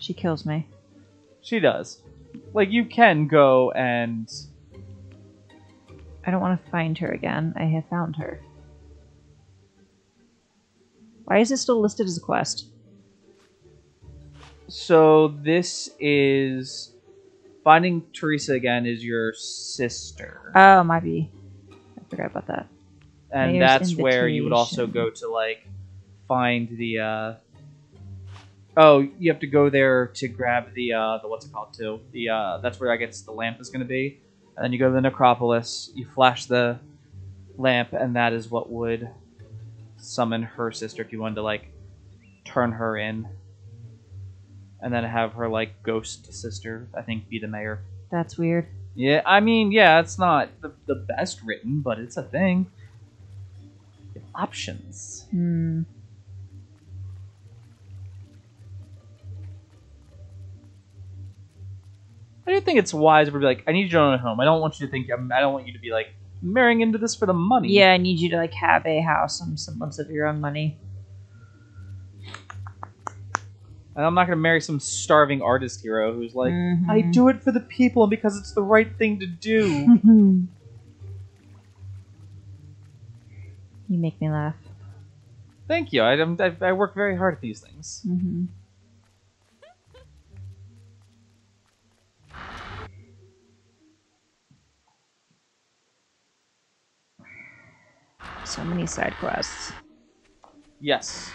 She kills me. She does. Like you can go and I don't want to find her again. I have found her. Why is it still listed as a quest? so this is finding Theresa again is your sister. Oh, might be. I forgot about that. and Mayor's that's where you would also go to like find the uh oh you have to go there to grab the uh the what's it called too? The uh that's where i guess the lamp is going to be. And then you go to the necropolis you flash the lamp and that is what would summon her sister if you wanted to like turn her in. And then have her like ghost sister i think be the mayor. That's weird. yeah i mean yeah it's not the, the best written but it's a thing. Options. Hmm. I do think it's wise to be like, I need you to own a home. I don't want you to think I'm, I don't want you to be like marrying into this for the money. Yeah, I need you to like have a house, some semblance of your own money. And I'm not gonna marry some starving artist hero who's like, I Mhm. do it for the people and because it's the right thing to do. you make me laugh. Thank you. I, I, I work very hard at these things. hmm So many side quests, Yes.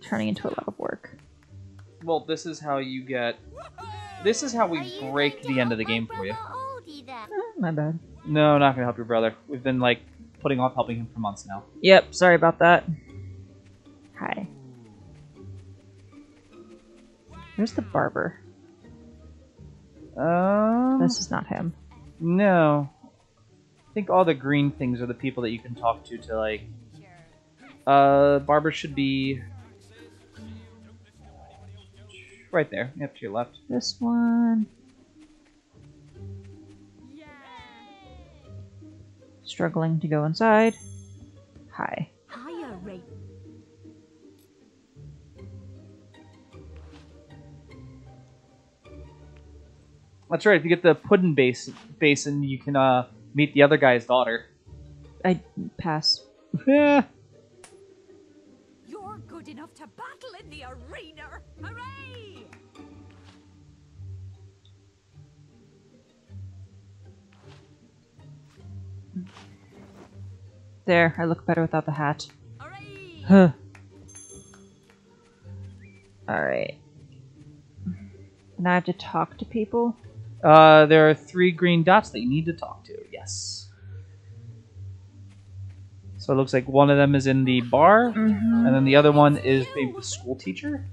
turning into a lot of work. Well, this is how you get. This is how we break the end of the game for you. Eh, my bad. No, not gonna help your brother. We've been like putting off helping him for months now. Yep, sorry about that. Hi. Where's the barber? Um, This is not him. No. I think all the green things are the people that you can talk to to like. Uh, Barber should be right there. Yep, to your left. This one. Struggling to go inside. Hi. Higher rate. That's right. If you get the pudding base basin, you can uh meet the other guy's daughter. I pass. Yeah. You're good enough to battle in the arena. Hooray! There, I look better without the hat. Hooray! Huh. Alright. Now I have to talk to people? Uh, there are three green dots that you need to talk to. Yes. So it looks like one of them is in the bar, Mm-hmm. and then the other one is maybe the school teacher.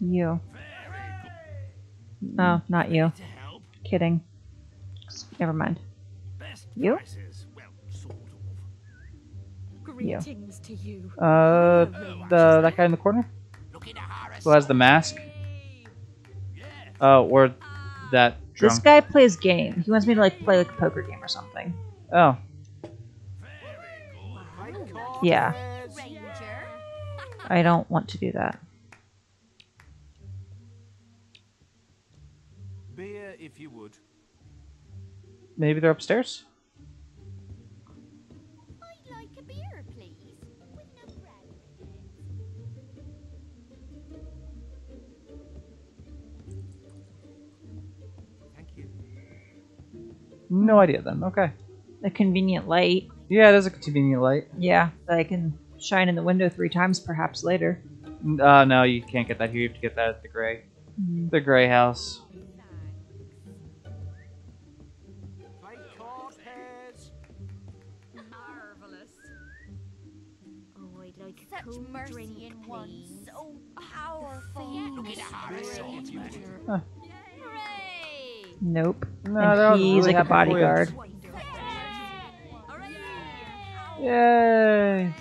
You. No, not you. Kidding. Never mind. You? Prices. Well, sort of. Greetings to you. Uh, the that guy in the corner Looking to hire us. who has the mask. Oh, or that drunk. This guy plays game. He wants me to like play like a poker game or something. Oh, Yeah, I don't want to do that. Beer, if you would. maybe they're upstairs. No idea then. Okay. A convenient light. Yeah, it is a convenient light. Yeah, that I can shine in the window three times perhaps later. Uh, no, you can't get that here. You have to get that at the gray, the gray house. Play card pairs. Marvelous. Oh, I'd like a Such mercy in one so powerful. Looking Nope. No, and he's really like a happy for you. bodyguard. Yay!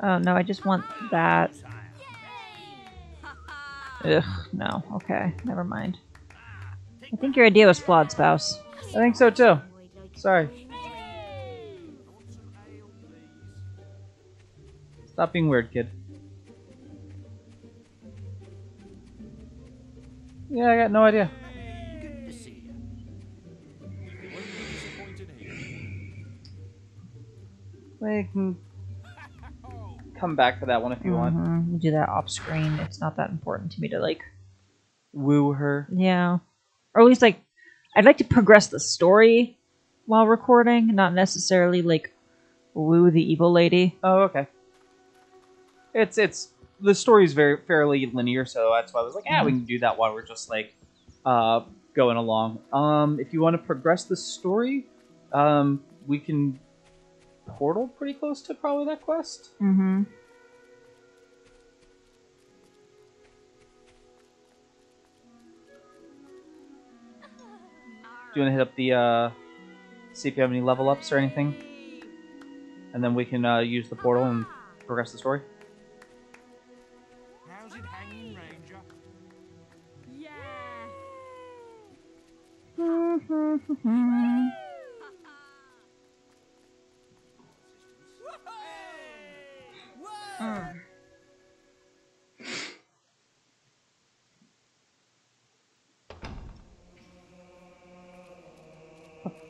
Oh no, I just want that. Ugh, no. Okay, never mind. I think your idea was flawed, spouse. I think so too. Sorry. Stop being weird, kid. Yeah, I got no idea. Good to see you. Won't be disappointed here. We can come back for that one if you want. Mhm, we'll do that off screen. It's not that important to me to like, Woo her. yeah, or at least like, I'd like to progress the story while recording, not necessarily like woo the evil lady. Oh, okay. It's it's the story is very fairly linear, so that's why I was like, yeah, we can do that while we're just like uh going along. Um, if you want to progress the story, um, we can portal pretty close to probably that quest. Mm-hmm. Do you want to hit up the uh, see if you have any level ups or anything, and then we can uh, use the portal and progress the story.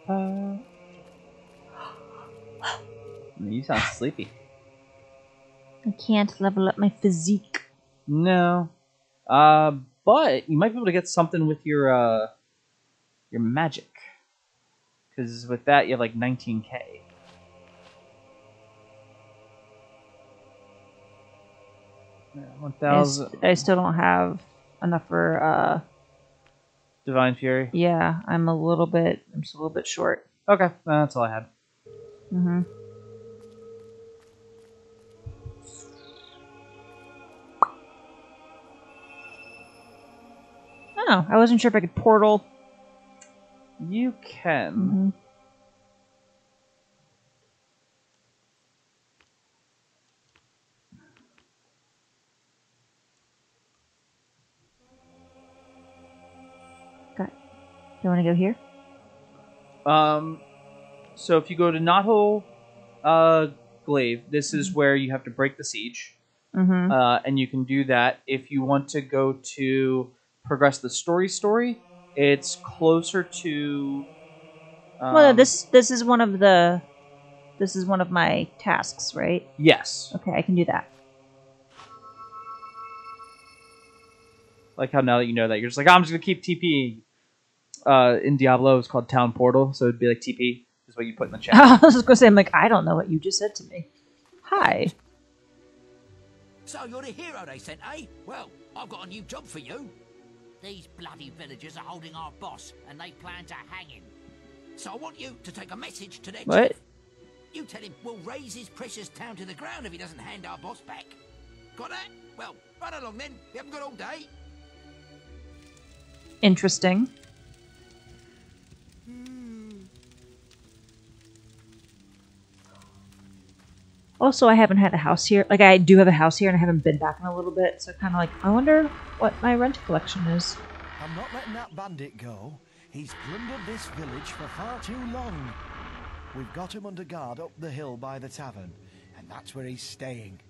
Uh, you sound sleepy. I can't level up my physique. No. Uh, but you might be able to get something with your uh, your magic. Because with that, you have like 19k. Yeah, 1,000 I still don't have enough for. uh Divine Fury. Yeah, I'm a little bit. I'm just a little bit short. Okay, that's all I had. Mm-hmm. Oh, I wasn't sure if I could portal. You can. Mm-hmm. Got. You want to go here? Um, so if you go to Knothole uh, Glade, this is where you have to break the siege. Mm-hmm. uh, and you can do that if you want to go to progress the story story it's closer to um, well, this this is one of the. This is one of my tasks, right? yes Okay, I can do that. like how now that you know that you're just like i'm just gonna keep tp uh, in diablo it's called town portal so it'd be like tp is what you put in the chat I was just gonna say, I'm like, I don't know what you just said to me. Hi. So you're the hero they sent, eh? Well, I've got a new job for you. These bloody villagers are holding our boss, and they plan to hang him. So I want you to take a message to their What? chief. You tell him we'll raise his precious town to the ground if he doesn't hand our boss back. Got that? Well, run along then. We haven't got all day. Interesting. Hmm. Also, I haven't had a house here. Like, I do have a house here, and I haven't been back in a little bit. So, kind of like, I wonder what my rent collection is. I'm not letting that bandit go. He's plundered this village for far too long. We've got him under guard up the hill by the tavern, and that's where he's staying.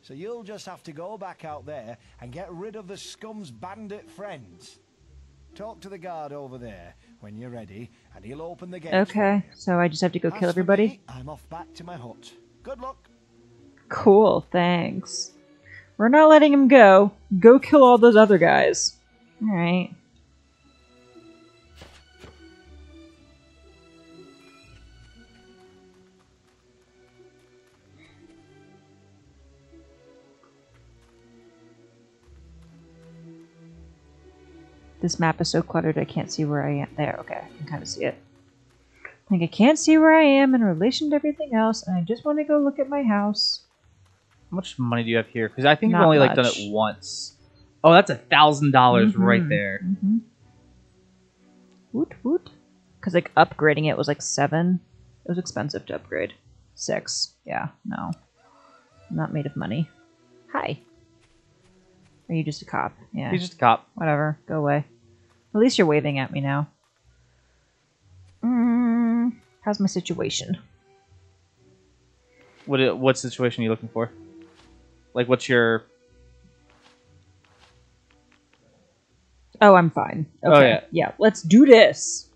So you'll just have to go back out there and get rid of the scum's bandit friends. Talk to the guard over there when you're ready, and he'll open the gates. Okay, so I just have to go As kill everybody. me, I'm off back to my hut. Good luck. Cool, thanks. We're not letting him go. Go kill all those other guys. Alright. This map is so cluttered I can't see where I am. There, okay, I can kind of see it. Like I can't see where I am in relation to everything else, and I just want to go look at my house. How much money do you have here because i think you've Not only like done much. it once oh that's a thousand dollars right Mhm, there mhm. Woot woot. Because like upgrading it was like seven. It was expensive to upgrade. Six. Yeah. No. I'm not made of money. Hi. Are you just a cop? Yeah. He's just a cop. Whatever. Go away. At least you're waving at me now. Mm, how's my situation? What what situation are you looking for? Like, what's your? Oh, I'm fine. Oh, Okay. yeah. Yeah, let's do this.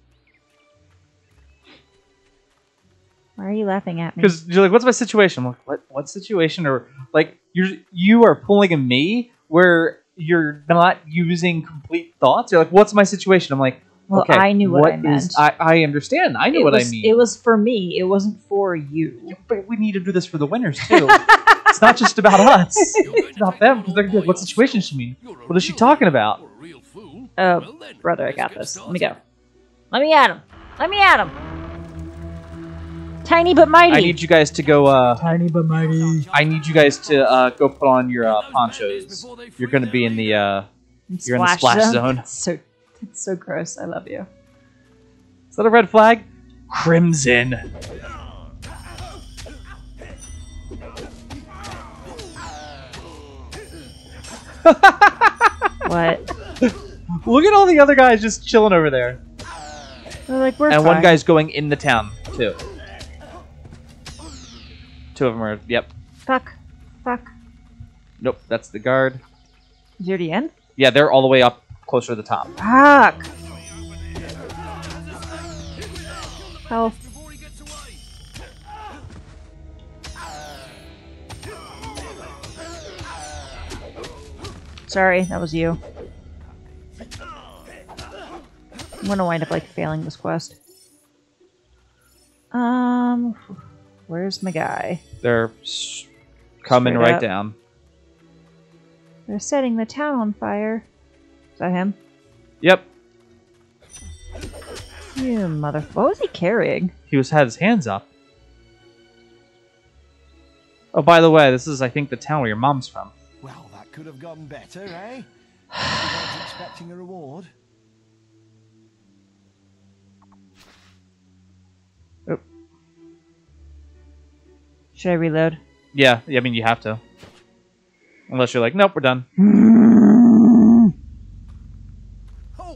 Why are you laughing at me? Because you're like, what's my situation? I'm like, what what situation? Or like you're you are pulling a me where you're not using complete thoughts. You're like, what's my situation? I'm like, Well, okay, I knew what I is- meant. I, I understand. I know it what was, I mean. It was for me. It wasn't for you. but we need to do this for the winners too. It's not just about us. It's about them because they're gonna be like, what situation does she mean? What is she talking about? Or a real fool. Oh, brother, I got this. Let me go. Let me at him. Let me at him. Tiny but mighty. I need you guys to go. Uh, Tiny but mighty. I need you guys to uh, go put on your uh, ponchos. You're gonna be in the. Uh, You're in the splash zone. It's so, it's so gross. I love you. is that a red flag? Crimson. What? Look at all the other guys just chilling over there. They're like we're and one guy's going in the town too. Two of them are. Yep. Fuck. Fuck. Nope. That's the guard. Is it the end? Yeah, they're all the way up closer to the top. Fuck. Health. Sorry, that was you. I'm gonna wind up like failing this quest. Um, where's my guy? They're coming Straight right up. down. They're setting the town on fire. Is that him? Yep. You mother. What was he carrying? He was had his hands up. Oh, by the way, this is I think the town where your mom's from. Well, that could have gone better, eh? I was expecting a reward. Should I reload? Yeah, yeah, I mean you have to. Unless you're like, nope, we're done.